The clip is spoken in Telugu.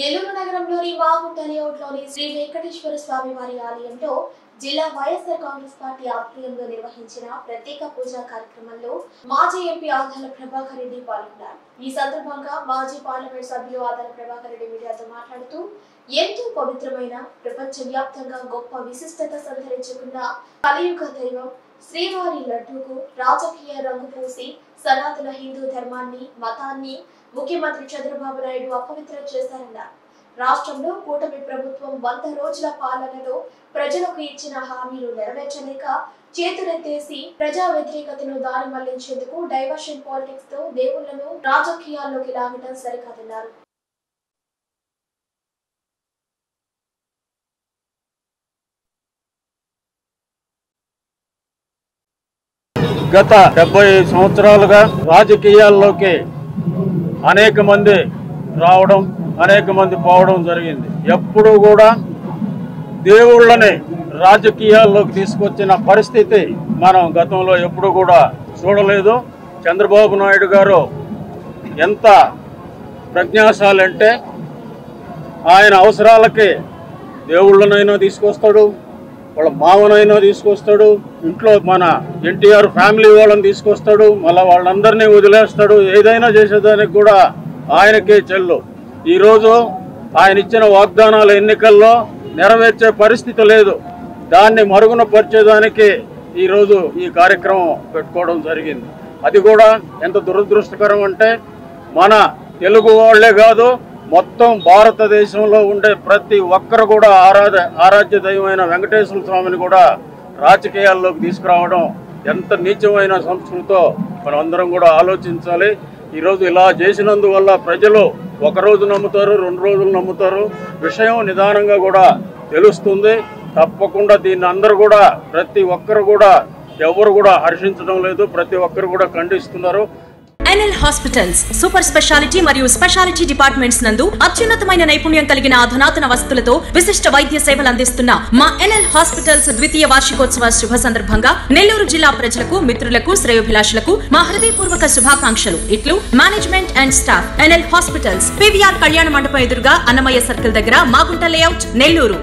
నెల్లూరు నగరంలోని వాగుంట లేఅవుట్లోని శ్రీ వెంకటేశ్వర స్వామి వారి ఆలయంలో జిల్లా వైఎస్ఆర్ కాంగ్రెస్ పార్టీ ఆధ్వర్యంలో నిర్వహించిన ప్రత్యేక పూజా కార్యక్రమంలో మాజీ ఎంపీ ఆదాల ప్రభాకర్ రెడ్డి పాల్గొన్నారు. ఈ సందర్భంగా మాజీ పార్లమెంట్ సభ్యులు ఆదాల ప్రభాకర్ రెడ్డి మీడియాతో మాట్లాడుతూ ఎంతో పవిత్రమైన ప్రపంచ వ్యాప్తంగా గొప్ప విశిష్టత సంతరించుకున్న కలియుగ దైవం శ్రీవారి లడ్డూకు రాజకీయ రంగు పూసి సనాతన హిందూ ధర్మాన్ని మతాన్ని ముఖ్యమంత్రి చంద్రబాబు నాయుడు అపవిత్రం చేశారన్నారు రాష్ట్రంలో కూటమి ప్రభుత్వం వంద రోజుల పాలనలో ప్రజలకు ఇచ్చిన హామీలు నెరవేర్చలేక చేతులెత్తేసి ప్రజా వ్యతిరేకతను దారి మళ్ళించేందుకు డైవర్షన్ పాలిటిక్స్తో దేవుళ్ళను రాజకీయాల్లోకి లాగడం సరికాదన్నారు. గత డెబ్బై సంవత్సరాలుగా రాజకీయాల్లోకి అనేక మంది రావడం అనేక మంది పోవడం జరిగింది. ఎప్పుడూ కూడా దేవుళ్ళని రాజకీయాల్లోకి తీసుకొచ్చిన పరిస్థితి మనం గతంలో ఎప్పుడూ కూడా చూడలేదు. చంద్రబాబు నాయుడు గారు ఎంత ప్రజ్ఞాశాలంటే ఆయన అవసరాలకి దేవుళ్ళనైనా తీసుకొస్తాడు వాళ్ళ మామనైనా తీసుకొస్తాడు ఇంట్లో మన ఎన్టీఆర్ ఫ్యామిలీ వాళ్ళని తీసుకొస్తాడు మళ్ళీ వాళ్ళందరినీ వదిలేస్తాడు ఏదైనా చేసేదానికి కూడా ఆయనకే చెల్లు. ఈరోజు ఆయన ఇచ్చిన వాగ్దానాల ఎన్నికల్లో నెరవేర్చే పరిస్థితి లేదు. దాన్ని మరుగున పరిచేదానికి ఈరోజు ఈ కార్యక్రమం పెట్టుకోవడం జరిగింది. అది కూడా ఎంత దురదృష్టకరం అంటే మన తెలుగు వాళ్ళే కాదు మొత్తం భారతదేశంలో ఉండే ప్రతి ఒక్కరు కూడా ఆరాధ ఆరాధ్య దైవమైన వెంకటేశ్వర స్వామిని కూడా రాజకీయాల్లోకి తీసుకురావడం ఎంత నీచమైన సంస్కృతో మనం అందరం కూడా ఆలోచించాలి. ఈరోజు ఇలా చేసినందువల్ల ప్రజలు ఒక రోజు నమ్ముతారు రెండు రోజులు నమ్ముతారు. విషయం నిదానంగా కూడా తెలుస్తుంది. తప్పకుండా దీన్ని అందరూ కూడా ప్రతి ఒక్కరు కూడా ఎవరు కూడా హర్షించడం లేదు. ప్రతి ఒక్కరు కూడా ఖండిస్తున్నారు. ఎన్ఎల్ హాస్పిటల్స్ సూపర్ స్పెషాలిటీ మరియు స్పెషాలిటీ డిపార్ట్మెంట్స్ నందు అత్యున్నతమైన నైపుణ్యం కలిగిన అధునాతన వసతులతో విశిష్ట వైద్య సేవలు అందిస్తున్న మా ఎన్ఎల్ హాస్పిటల్స్ ద్వితీయ వార్షికోత్సవ శుభ సందర్భంగా నెల్లూరు జిల్లా ప్రజలకు మిత్రులకు శ్రేయోభిలాషులకు మా హృదయపూర్వక శుభాకాంక్షలు. ఇట్లు management and staff NL hospitals PVR కళ్యాణ మండపం ఎదురుగా అన్నమయ్య సర్కిల్ దగ్గర మాగుంట లేఅవుట్ నెల్లూరు.